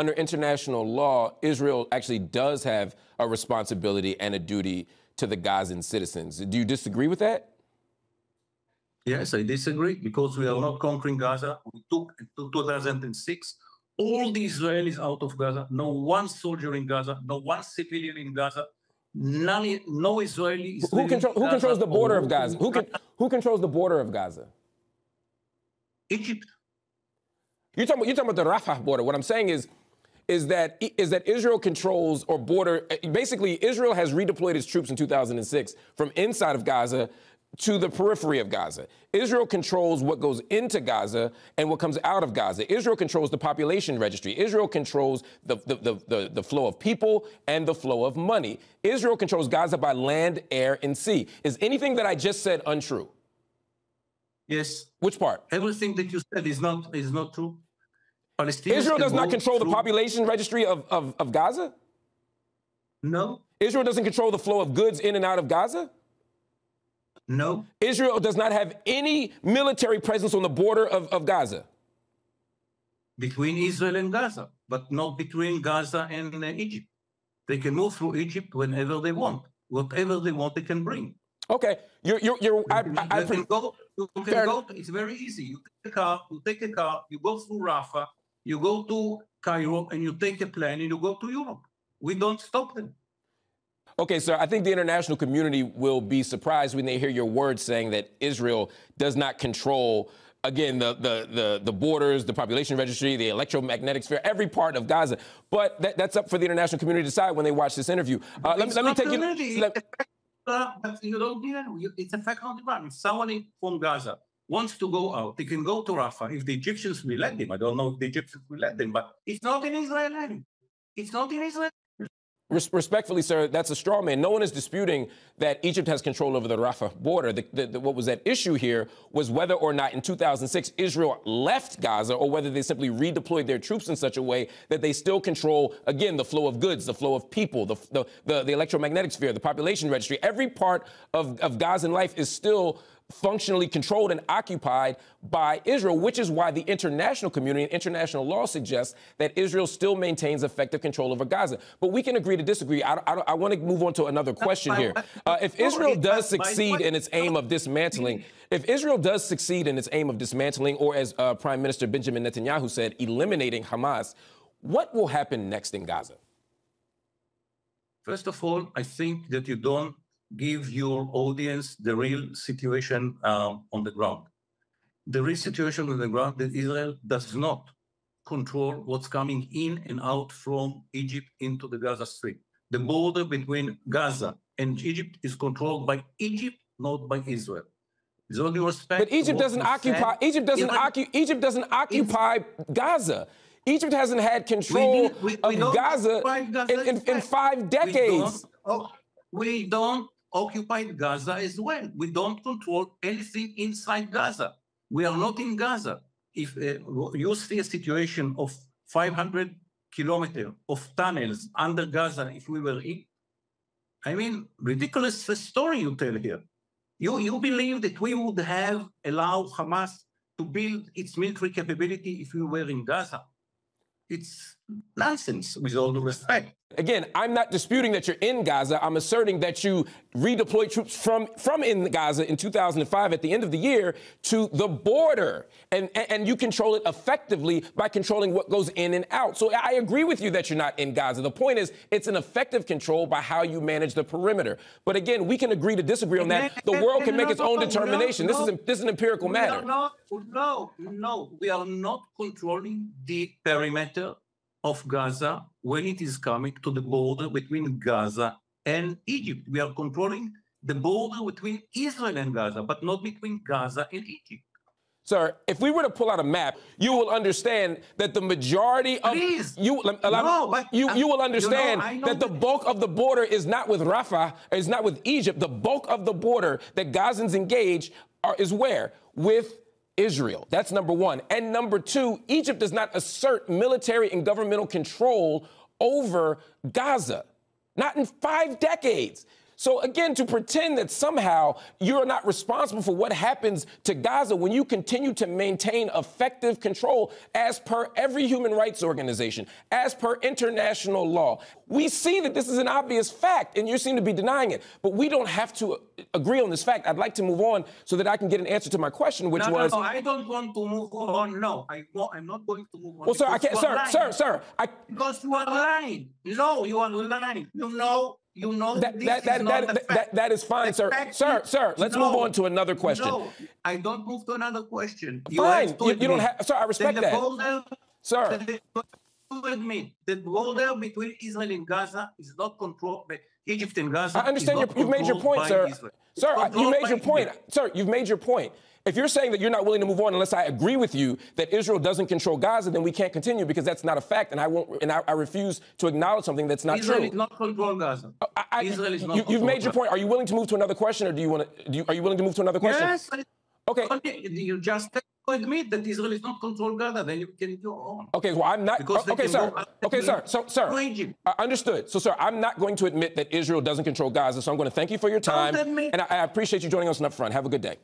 under international law, Israel actually does have a responsibility and a duty to the Gazan citizens. Do you disagree with that? Yes, I disagree because we are not conquering Gaza. We took in 2006 all the Israelis out of Gaza, no one soldier in Gaza, no one civilian in Gaza, none, no Israeli. Who, control, who controls the border of Gaza? Who, can, who controls the border of Gaza? Egypt. You're talking, you're talking about the Rafah border. What I'm saying is, is that is that Israel controls or border. Basically, Israel has redeployed its troops in 2006 from inside of Gaza to the periphery of Gaza. Israel controls what goes into Gaza and what comes out of Gaza. Israel controls the population registry. Israel controls the, the, the, the, the flow of people and the flow of money. Israel controls Gaza by land, air, and sea. Is anything that I just said untrue? Yes. Which part? Everything that you said is not is not true. Israel does not control the population registry of, of, of Gaza? No. Israel doesn't control the flow of goods in and out of Gaza? No. Israel does not have any military presence on the border of, of Gaza? Between Israel and Gaza, but not between Gaza and uh, Egypt. They can move through Egypt whenever they want. Whatever they want, they can bring. Okay, you're you're, you're I, I, I, can go. You can go. It's very easy. You take a car. You take a car. You go through Rafah. You go to Cairo, and you take a plane, and you go to Europe. We don't stop them. Okay, sir, I think the international community will be surprised when they hear your words saying that Israel does not control again the, the, the, the, borders, the population registry, the electromagnetic sphere, every part of Gaza. But that, that's up for the international community to decide when they watch this interview. Uh, let, let me take you. Let, but you don't. It's a fact on the ground. If someone from Gaza wants to go out, they can go to Rafah if the Egyptians will let them. I don't know if the Egyptians will let them, but it's not in Israel. It's not in Israel. Respectfully, sir, that's a straw man. No one is disputing that Egypt has control over the Rafah border. The, the, the, what was at issue here was whether or not in 2006 Israel left Gaza or whether they simply redeployed their troops in such a way that they still control, again, the flow of goods, the flow of people, the, the, the, the electromagnetic sphere, the population registry. Every part of, of Gazan life is still functionally controlled and occupied by Israel, which is why the international community and international law suggests that Israel still maintains effective control over Gaza. But we can agree to disagree. I, I, I want to move on to another question here. Uh, if Israel does succeed in its aim of dismantling, if Israel does succeed in its aim of dismantling, or as uh, Prime Minister Benjamin Netanyahu said, eliminating Hamas, what will happen next in Gaza? First of all, I think that you don't give your audience the real situation uh, on the ground. The real situation on the ground that Israel does not control what's coming in and out from Egypt into the Gaza Strip. The border between Gaza and Egypt is controlled by Egypt, not by Israel. With all due respect, but Egypt doesn't occupy. Egypt doesn't occupy. Egypt doesn't occupy Gaza. Egypt hasn't had control we, we, we of Gaza, Gaza in, in, in, five decades. We don't, we don't occupied Gaza as well. We don't control anything inside Gaza. We are not in Gaza. If uh, you see a situation of 500 kilometers of tunnels under Gaza, if we were in, I mean, ridiculous story you tell here. You, you believe that we would have allowed Hamas to build its military capability if we were in Gaza? It's nonsense, with all due respect. Again, I'm not disputing that you're in Gaza. I'm asserting that you redeployed troops from, from in Gaza in 2005 at the end of the year to the border. And, and you control it effectively by controlling what goes in and out. So I agree with you that you're not in Gaza. The point is, it's an effective control by how you manage the perimeter. But again, we can agree to disagree on that. The world can make its own determination. This, is, a, this is an empirical matter. Not, no, no, we are not controlling the perimeter of Gaza when it is coming to the border between Gaza and Egypt. We are controlling the border between Israel and Gaza, but not between Gaza and Egypt. Sir, if we were to pull out a map, you will understand that the majority of Please. you no, you, uh, you will understand you know, that the bulk of the border is not with Rafah, is not with Egypt. The bulk of the border that Gazans engage are, is where? With Israel. That's number one. And number two, Egypt does not assert military and governmental control over Gaza, not in five decades. So again, to pretend that somehow you're not responsible for what happens to Gaza when you continue to maintain effective control as per every human rights organization, as per international law. We see that this is an obvious fact, and you seem to be denying it. But we don't have to agree on this fact. I'd like to move on so that I can get an answer to my question, which No, was. no, no, I don't want to move on. No, I, I'm not going to move on. Well, sir, I can't, sir, lying. sir, sir, I, Because you are lying. No, you are lying. You know, you know that, this that, is that, not that, the that, fact. that is fine, The sir. Sir, is- sir, let's no, move on to another question. No, I don't move to another question. Fine, have you- you don't have- sir, I respect the that. border- Sir. admit the border between Israel and Gaza is not controlled by Egypt and Gaza. I understand is your, not you've made your point, sir. Israel. Sir, you made your point. Egypt. Sir, you've made your point. If you're saying that you're not willing to move on unless I agree with you that Israel doesn't control Gaza, then we can't continue because that's not a fact, and I won't, and I, I refuse to acknowledge something that's not Israel true. Israel is not control Gaza. Uh, I- I- Israel is not you, you've made your point. Are you willing to move to another question, or do you want to? Do you, are you willing to move to another question? Yes. Okay. You just have admit that Israel is not control Gaza, then you can go on. Okay, well, I'm not. Because okay, sir. Okay, sir. So, sir. Egypt. I uh, understood. So, sir, I'm not going to admit that Israel doesn't control Gaza. So, I'm going to thank you for your time, admit- and I, I appreciate you joining us on UpFront. Have a good day.